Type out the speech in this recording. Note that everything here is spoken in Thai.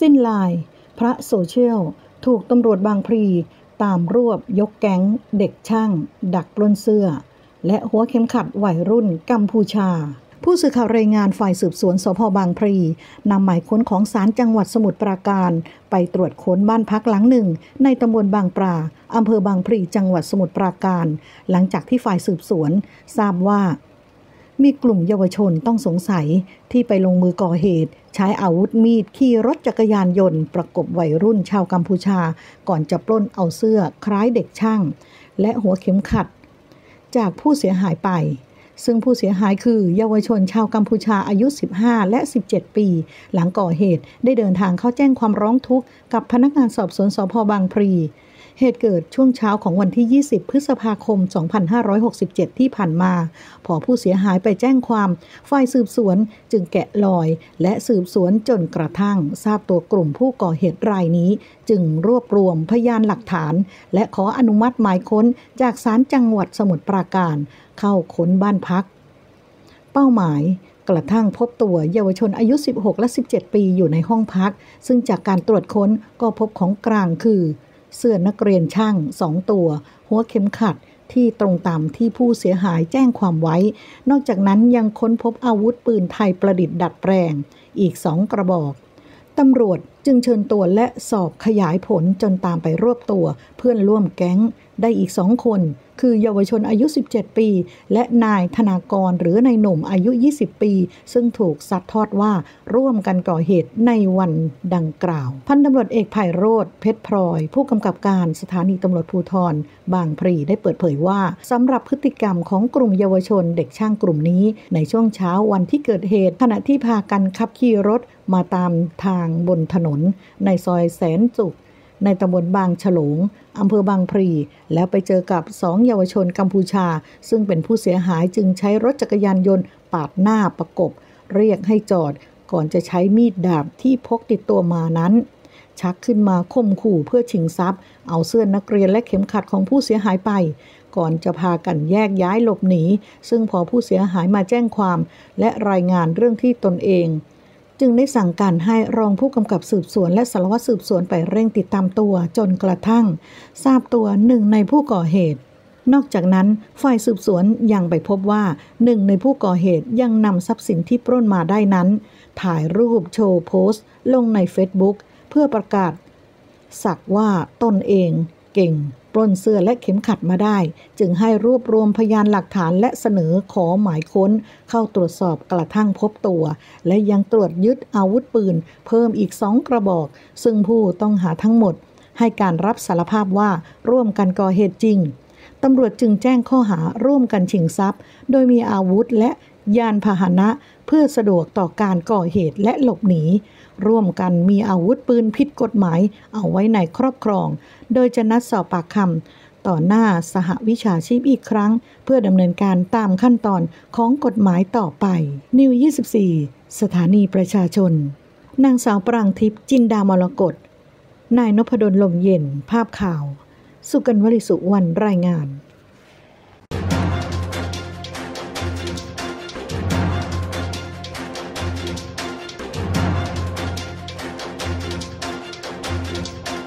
สิ้นลาย พระโซเชียล ถูกตำรวจบางพลีตามรวบยกแก๊ง เด็กช่าง ดักปล้นเสื้อ และหัวเข็มขัดวัยรุ่นกัมพูชา ผู้สื่อข่าวรายงานฝ่ายสืบสวนสพบางพลีนำหมายค้นของศาลจังหวัดสมุทรปราการ ไปตรวจค้นบ้านพักหลังหนึ่ง ในตำบลบางปราอำเภอบางพลีจังหวัดสมุทรปราการ หลังจากที่ฝ่ายสืบสวน ทราบว่า มีกลุ่มเยาวชนต้องสงสัยที่ไปลงมือก่อเหตุ ใช้อาวุธมีดขี่รถจักรยานยนต์ ประกบวัยรุ่นชาวกัมพูชา ก่อนจะปล้นเอาเสื้อคล้ายเด็กช่าง และหัวเข็มขัด จากผู้เสียหายไป ซึ่งผู้เสียหายคือเยาวชนชาวกัมพูชาอายุ 15 และ 17 ปี หลังก่อเหตุได้เดินทางเข้าแจ้งความร้องทุกข์กับพนักงานสอบสวนสพบางพลี เหตุเกิดช่วงเช้าของวันที่ 20 พฤษภาคม 2567 ที่ผ่านมา พอผู้เสียหายไปแจ้งความฝ่ายสืบสวนจึงแกะรอย และสืบสวนจนกระทั่งทราบตัวกลุ่มผู้ก่อเหตุรายนี้ จึงรวบรวมพยานหลักฐาน และขออนุมัติหมายค้นจากศาลจังหวัดสมุทรปราการ เข้าค้นบ้านพัก เป้าหมายกระทั่งพบตัวเยาวชนอายุ 16 และ 17 ปีอยู่ในห้องพัก ซึ่งจากการตรวจค้นก็พบของกลางคือ เสื้อนักเรียนช่างสองตัว หัวเข็มขัดที่ตรงตามที่ผู้เสียหายแจ้งความไว้ นอกจากนั้นยังค้นพบอาวุธปืนไทยประดิษฐ์ดัดแปลง อีกสองกระบอก ตำรวจจึงเชิญตัวและสอบขยายผลจนตามไปรวบตัว เพื่อนร่วมแก๊งได้อีกสองคน คือเยาวชนอายุ 17 ปี และนายธนากรหรือนายหนุ่มอายุ 20 ปี ซึ่งถูกซัดทอดว่าร่วมกันก่อเหตุในวันดังกล่าว พันตำรวจเอกไพโรธเพชรพลอย ผู้กำกับการสถานีตำรวจภูธรบางพลีได้เปิดเผยว่าสำหรับพฤติกรรมของกลุ่มเยาวชนเด็กช่างกลุ่มนี้ ในช่วงเช้าวันที่เกิดเหตุ ขณะที่พากันขับขี่รถ มาตามทางบนถนน ในซอยแสนจุก ในตำบลบางฉลงอำเภอบางพลีแล้วไปเจอกับสองเยาวชนกัมพูชา ซึ่งเป็นผู้เสียหายจึงใช้รถจักรยานยนต์ปาดหน้าประกบ เรียกให้จอดก่อนจะใช้มีดดาบที่พกติดตัวมานั้น ชักขึ้นมาข่มขู่เพื่อชิงทรัพย์ เอาเสื้อนักเรียนและเข็มขัดของผู้เสียหายไป ก่อนจะพากันแยกย้ายหลบหนี ซึ่งพอผู้เสียหายมาแจ้งความ และรายงานเรื่องที่ตนเอง จึงได้สั่งการให้รองผู้กำกับสืบสวนและสารวัตรสืบสวนไปเร่งติดตามตัวจนกระทั่ง ทราบตัวหนึ่งในผู้ก่อเหตุ นอกจากนั้นฝ่ายสืบสวนยังไปพบว่าหนึ่งในผู้ก่อเหตุยังนำทรัพย์สินที่ปล้นมาได้นั้น ถ่ายรูปโชว์โพสต์ ลงใน Facebook เพื่อประกาศ สักว่าตนเอง เก่ง ปล้นเสื้อและเข็มขัดมาได้ จึงให้รวบรวมพยานหลักฐานและเสนอขอหมายค้น เข้าตรวจสอบกระทั่งพบตัว และยังตรวจยึดอาวุธปืน เพิ่มอีกสองกระบอก ซึ่งผู้ต้องหาทั้งหมด ให้การรับสารภาพว่าร่วมกันก่อเหตุจริงตำรวจจึงแจ้งข้อหาร่วมกันชิงทรัพย์ โดยมีอาวุธและ ยานพาหนะเพื่อสะดวกต่อการก่อเหตุและหลบหนี ร่วมกันมีอาวุธปืนผิดกฎหมายเอาไว้ในครอบครอง โดยจะนัดสอบปากคำต่อหน้าสหวิชาชีพอีกครั้ง เพื่อดำเนินการตามขั้นตอนของกฎหมายต่อไป นิว 24 สถานีประชาชน นางสาวปรางทิพย์จินดามรกตนายนพดลลมเย็น ภาพข่าว สุกันวลิสุวรรณรายงาน